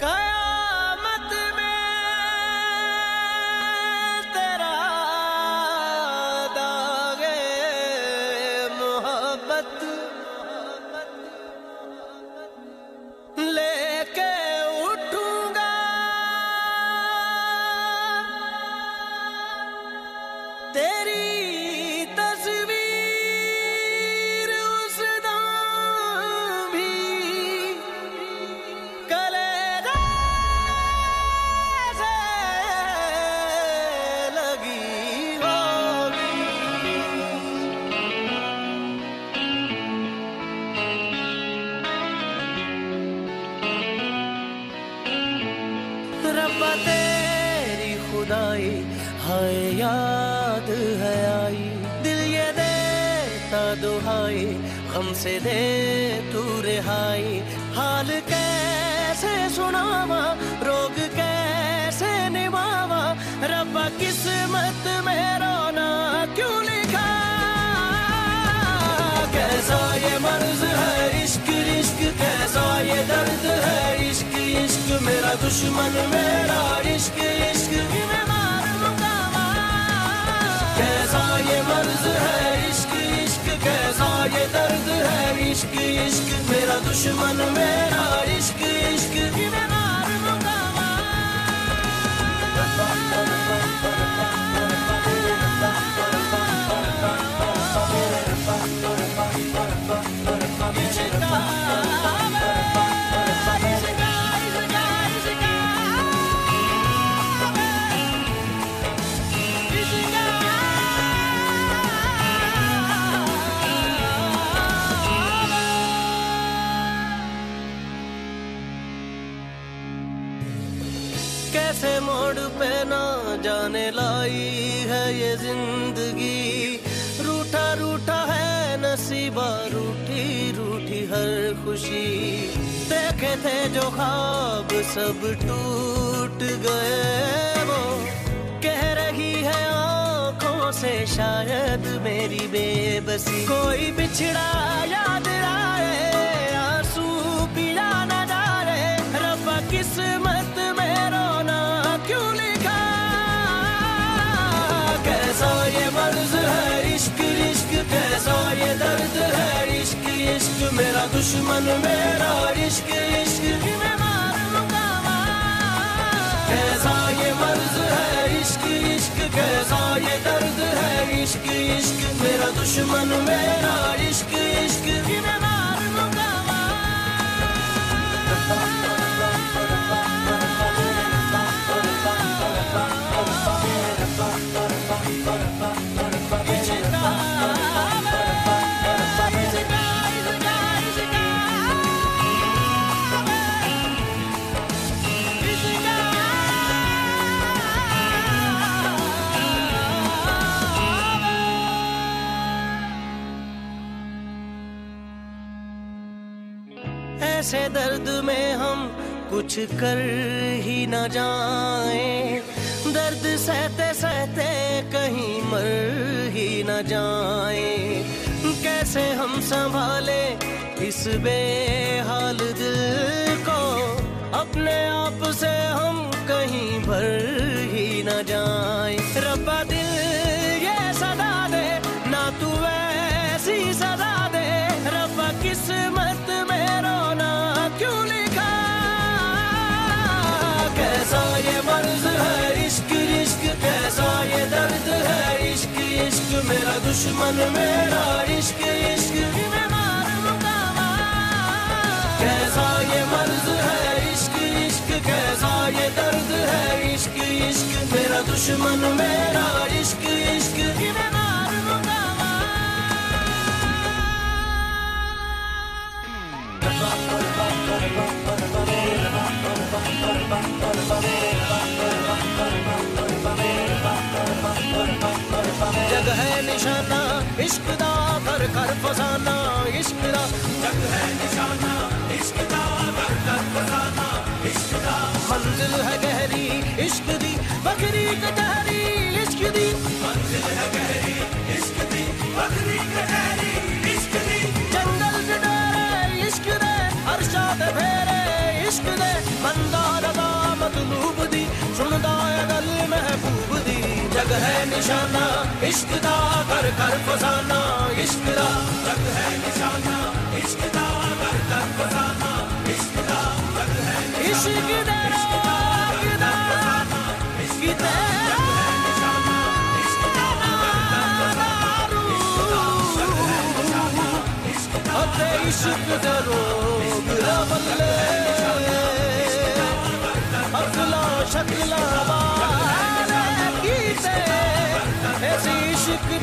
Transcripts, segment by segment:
Girl. खुदाई हाय याद है आई। दिल ये देता दुहाई, गम से दे तू रिहाई। हाल कैसे सुनावा, रोग कैसे निभावा रब्बा किस्मत में रोना क्यों लिखा? कैसा ये मर्ज है इश्क इश्क कैसा ये दर्द है इश्क इश्क? मेरा दुश्मन, मेरा इश्क इश्क। दुश्मन मेरा कैसे मोड़ पे ना जाने लाई है ये ज़िंदगी। रूठा रूठा है नसीबा, रूठी रूठी हर खुशी। देखे थे जो ख्वाब सब टूट गए वो। कह रही है आँखों से शायद मेरी बेबसी। कोई बिछड़ा याद आए, आँसू पिया न जा रहे रब्बा किस्मत इश्क मेरा दुश्मन, मेरा इश्क इश्क कैसा ये मर्ज है इश्क इश्क? कैसा ये दर्द है इश्क इश्क? मेरा दुश्मन, मेरा इश्क इश्क मैं ऐसे दर्द में हम कुछ कर ही न जाए। दर्द सहते सहते कहीं मर ही न जाए। कैसे हम संभाले इस बेहाल दिल को? अपने आप से हम कहीं भर ही न जाए। रब्बा दिल, ये सदा दे, ना तू ऐसी सदा दे। रब्बा किस्मत मेरा दुश्मन, मेरा इश्क इश्क कैसा ये मर्ज है इश्क इश्क, कैसा ये दर्द है इश्क इश्क। मेरा दुश्मन, मेरा इश्क इश्क दा कर कर फसाना, इश्क दा। जग है निशाना, इश्क दा कर कर फसाना, इश्क दा। मंजिल है गहरी, इश्क दी, बकरी कचहरी इश्क दी। मंजिल है गहरी, इश्क दी, बकरी कचहरी इश्क दी। जंगल के डरे इश्क दे अरशाद फेरे, इश्क दे। बंदा निशाना इश्क दा कर कर फसाना इश्क दा रंग है निशाना इश्क दा कर कर फसाना इश्क दा रंग है इश्क दा रंग दा इश्क दा इश्क दे रोग रवल्ले अकला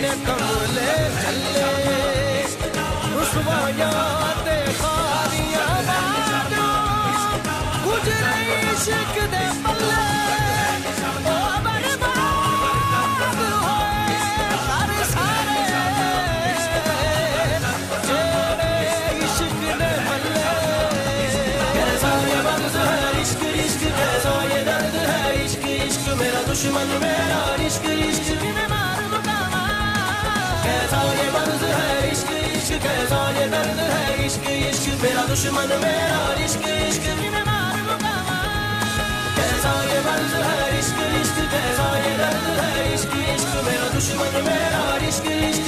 ने कमले चले रुसवाया ते खारियाँ बाजो। गुजरे इश्क दे पल्ले, ओ बर्बाद होए सारे। जेड़े इश्क ये बंद है, इश्क इश्क दर्द है, इश्क इश्क, मेरा दुश्मन मेरा मेरा दुश्मन, मेरा इश्क इश्क कैसा ये बंद है, इश्क इश्क कैसा ये दर्द है, इश्क इश्क। मेरा दुश्मन, मेरा इश्क इश्क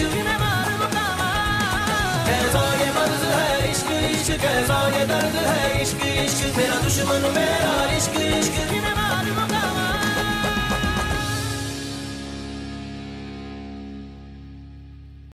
कैसा ये बंद है, इश्क इश्क कैसा ये दर्द है, इश्क इश्क। मेरा दुश्मन, मेरा इश्क इश्क